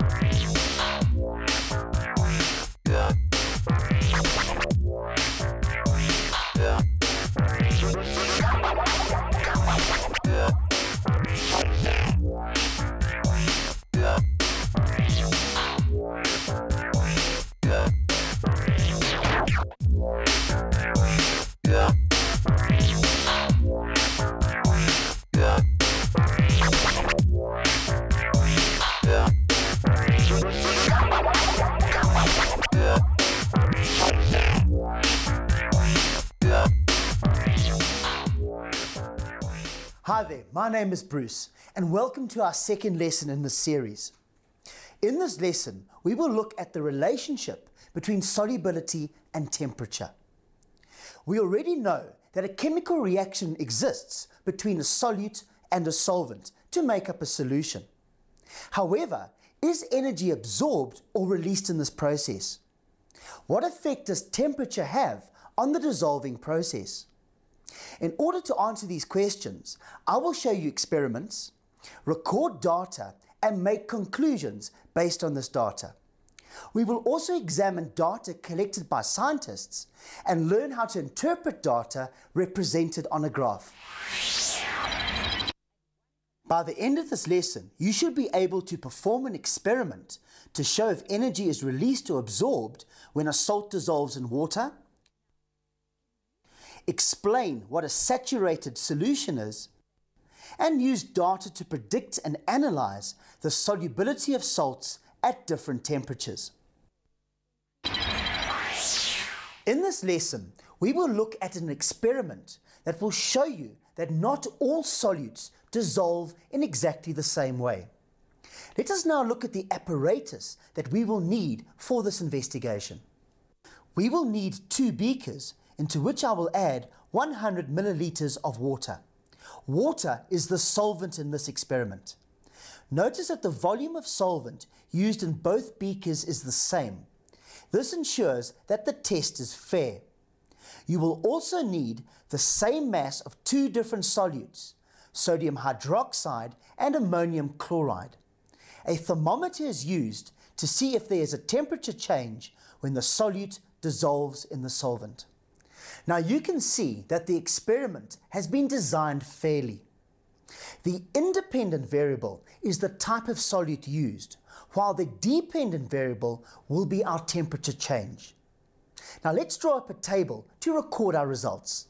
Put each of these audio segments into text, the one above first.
Hi my name is Bruce, and welcome to our second lesson in this series. In this lesson, we will look at the relationship between solubility and temperature. We already know that a chemical reaction exists between a solute and a solvent to make up a solution. However, is energy absorbed or released in this process? What effect does temperature have on the dissolving process? In order to answer these questions, I will show you experiments, record data, and make conclusions based on this data. We will also examine data collected by scientists and learn how to interpret data represented on a graph. By the end of this lesson, you should be able to perform an experiment to show if energy is released or absorbed when a salt dissolves in water, explain what a saturated solution is, and use data to predict and analyze the solubility of salts at different temperatures. In this lesson, we will look at an experiment that will show you that not all solutes dissolve in exactly the same way. Let us now look at the apparatus that we will need for this investigation. We will need two beakers into which I will add 100 milliliters of water. Water is the solvent in this experiment. Notice that the volume of solvent used in both beakers is the same. This ensures that the test is fair. You will also need the same mass of two different solutes, sodium hydroxide and ammonium chloride. A thermometer is used to see if there is a temperature change when the solute dissolves in the solvent. Now you can see that the experiment has been designed fairly. The independent variable is the type of solute used, while the dependent variable will be our temperature change. Now let's draw up a table to record our results.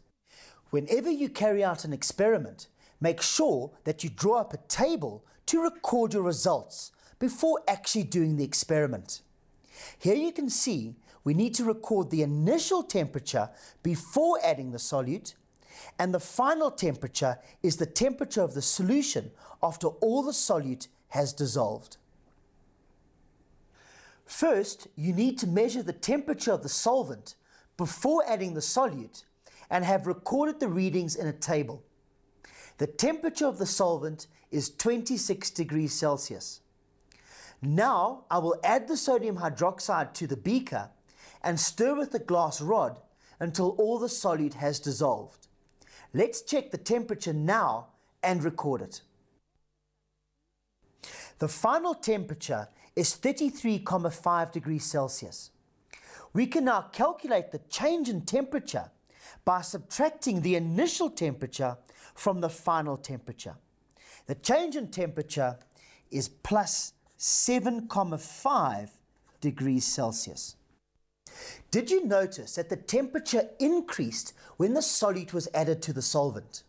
Whenever you carry out an experiment, make sure that you draw up a table to record your results before actually doing the experiment. Here you can see we need to record the initial temperature before adding the solute, and the final temperature is the temperature of the solution after all the solute has dissolved. First, you need to measure the temperature of the solvent before adding the solute and have recorded the readings in a table. The temperature of the solvent is 26 degrees Celsius. Now I will add the sodium hydroxide to the beaker and stir with the glass rod until all the solute has dissolved. Let's check the temperature now and record it. The final temperature is 33,5 degrees Celsius. We can now calculate the change in temperature by subtracting the initial temperature from the final temperature. The change in temperature is plus 7,5 degrees Celsius. Did you notice that the temperature increased when the solute was added to the solvent?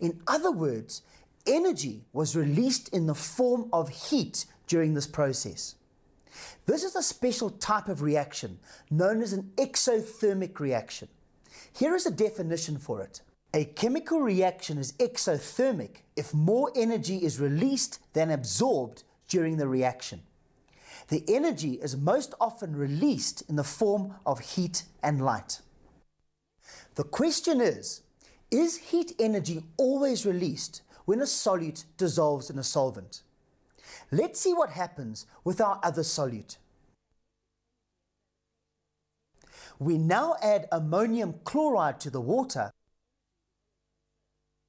In other words, energy was released in the form of heat during this process. This is a special type of reaction known as an exothermic reaction. Here is a definition for it. A chemical reaction is exothermic if more energy is released than absorbed during the reaction. The energy is most often released in the form of heat and light. The question is, is heat energy always released when a solute dissolves in a solvent? Let's see what happens with our other solute. We now add ammonium chloride to the water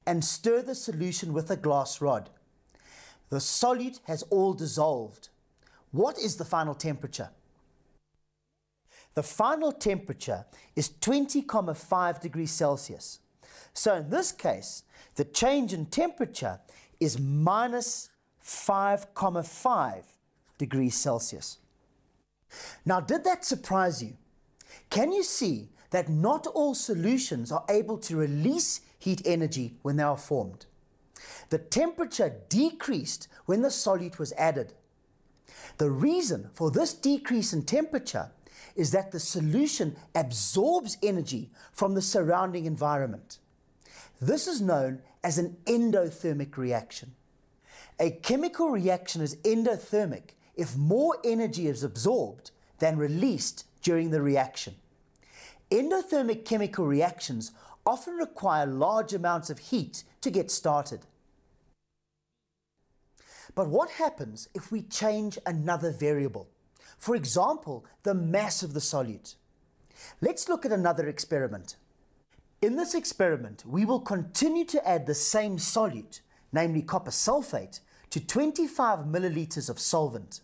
and stir the solution with a glass rod. The solute has all dissolved. What is the final temperature? The final temperature is 20,5 degrees Celsius. So in this case, the change in temperature is minus 5,5 degrees Celsius. Now, did that surprise you? Can you see that not all solutions are able to release heat energy when they are formed? The temperature decreased when the solute was added. The reason for this decrease in temperature is that the solution absorbs energy from the surrounding environment. This is known as an endothermic reaction. A chemical reaction is endothermic if more energy is absorbed than released during the reaction. Endothermic chemical reactions often require large amounts of heat to get started. But what happens if we change another variable? For example, the mass of the solute. Let's look at another experiment. In this experiment, we will continue to add the same solute, namely copper sulfate, to 25 milliliters of solvent.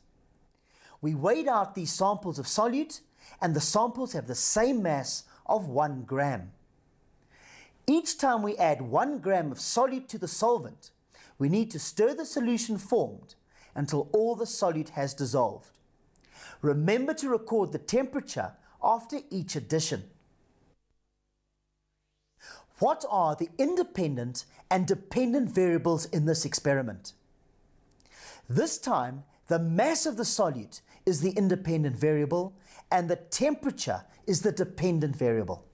We weighed out these samples of solute and the samples have the same mass of 1 gram. Each time we add 1 gram of solute to the solvent, we need to stir the solution formed until all the solute has dissolved. Remember to record the temperature after each addition. What are the independent and dependent variables in this experiment? This time, the mass of the solute is the independent variable and the temperature is the dependent variable.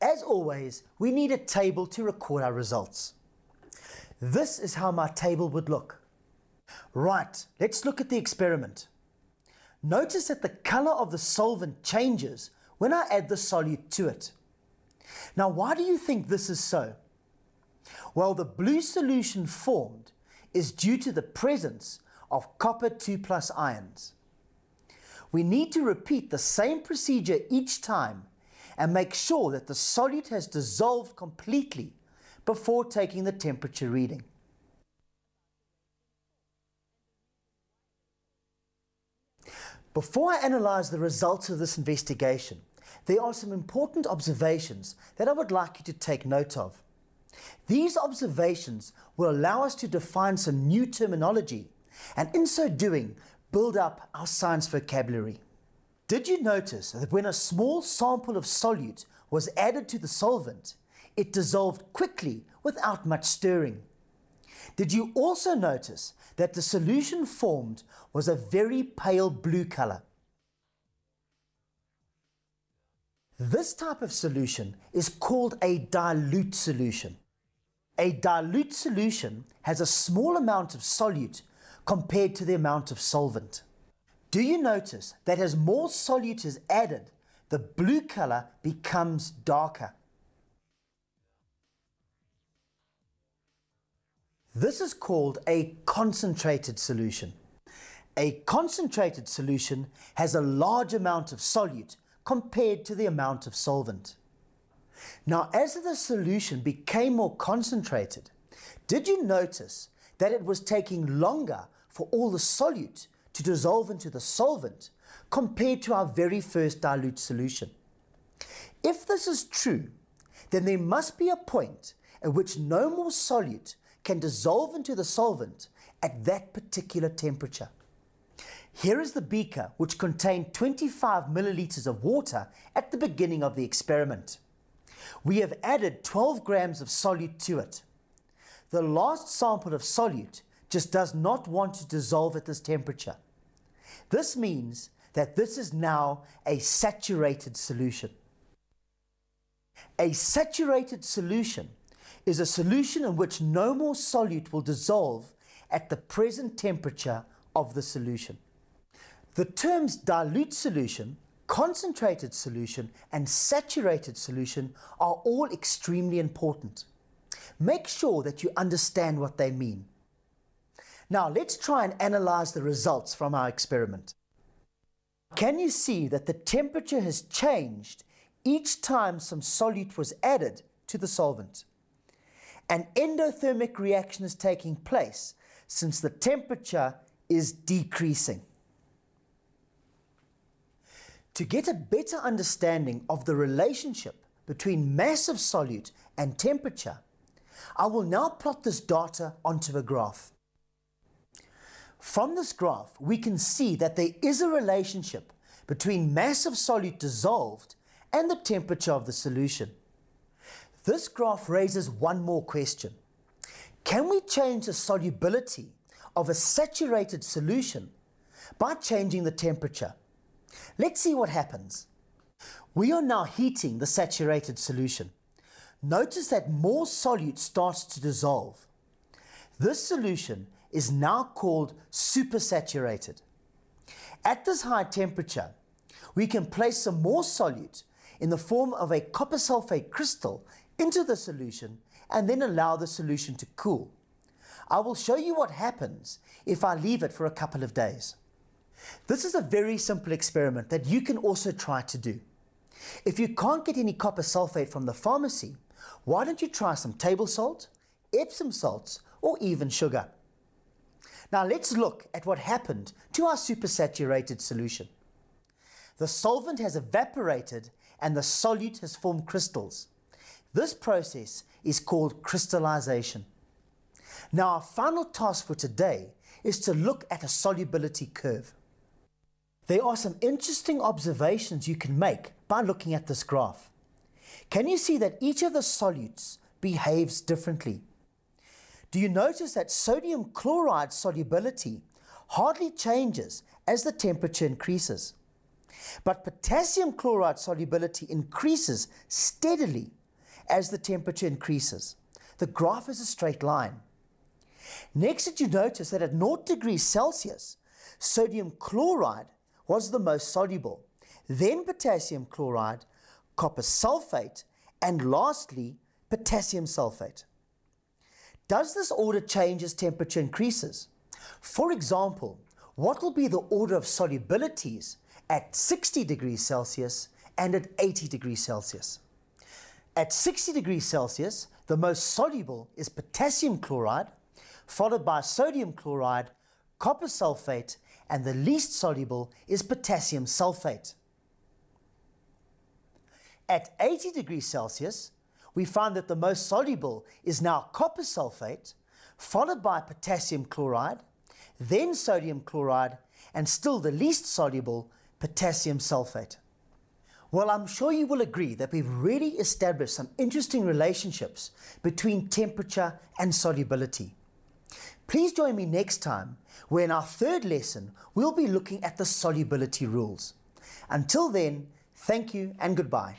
As always, we need a table to record our results. This is how my table would look. Right, let's look at the experiment. Notice that the color of the solvent changes when I add the solute to it. Now, why do you think this is so? Well, the blue solution formed is due to the presence of copper 2 plus ions. We need to repeat the same procedure each time and make sure that the solute has dissolved completely before taking the temperature reading. Before I analyse the results of this investigation, there are some important observations that I would like you to take note of. These observations will allow us to define some new terminology and in so doing build up our science vocabulary. Did you notice that when a small sample of solute was added to the solvent, it dissolved quickly without much stirring? Did you also notice that the solution formed was a very pale blue color? This type of solution is called a dilute solution. A dilute solution has a small amount of solute compared to the amount of solvent. Do you notice that as more solute is added, the blue color becomes darker? This is called a concentrated solution. A concentrated solution has a large amount of solute compared to the amount of solvent. Now, as the solution became more concentrated, did you notice that it was taking longer for all the solute to dissolve into the solvent compared to our very first dilute solution? If this is true, then there must be a point at which no more solute can dissolve into the solvent at that particular temperature. Here is the beaker which contained 25 milliliters of water at the beginning of the experiment. We have added 12 grams of solute to it. The last sample of solute just does not want to dissolve at this temperature. This means that this is now a saturated solution. A saturated solution is a solution in which no more solute will dissolve at the present temperature of the solution. The terms dilute solution, concentrated solution, and saturated solution are all extremely important. Make sure that you understand what they mean. Now let's try and analyze the results from our experiment. Can you see that the temperature has changed each time some solute was added to the solvent? An endothermic reaction is taking place since the temperature is decreasing. To get a better understanding of the relationship between mass of solute and temperature, I will now plot this data onto a graph. From this graph, we can see that there is a relationship between mass of solute dissolved and the temperature of the solution. This graph raises one more question. Can we change the solubility of a saturated solution by changing the temperature? Let's see what happens. We are now heating the saturated solution. Notice that more solute starts to dissolve. This solution is now called supersaturated. At this high temperature, we can place some more solute in the form of a copper sulfate crystal into the solution and then allow the solution to cool. I will show you what happens if I leave it for a couple of days. This is a very simple experiment that you can also try to do. If you can't get any copper sulfate from the pharmacy, why don't you try some table salt, Epsom salts, or even sugar? Now let's look at what happened to our supersaturated solution. The solvent has evaporated and the solute has formed crystals. This process is called crystallization. Now our final task for today is to look at a solubility curve. There are some interesting observations you can make by looking at this graph. Can you see that each of the solutes behaves differently? Do you notice that sodium chloride solubility hardly changes as the temperature increases? But potassium chloride solubility increases steadily as the temperature increases. The graph is a straight line. Next, did you notice that at 0 degrees Celsius, sodium chloride was the most soluble, then potassium chloride, copper sulfate, and lastly, potassium sulfate. Does this order change as temperature increases? For example, what will be the order of solubilities at 60 degrees Celsius and at 80 degrees Celsius? At 60 degrees Celsius, the most soluble is potassium chloride, followed by sodium chloride, copper sulfate, and the least soluble is potassium sulfate. At 80 degrees Celsius, we find that the most soluble is now copper sulfate, followed by potassium chloride, then sodium chloride, and still the least soluble, potassium sulfate. Well, I'm sure you will agree that we've really established some interesting relationships between temperature and solubility. Please join me next time, where in our third lesson, we'll be looking at the solubility rules. Until then, thank you and goodbye.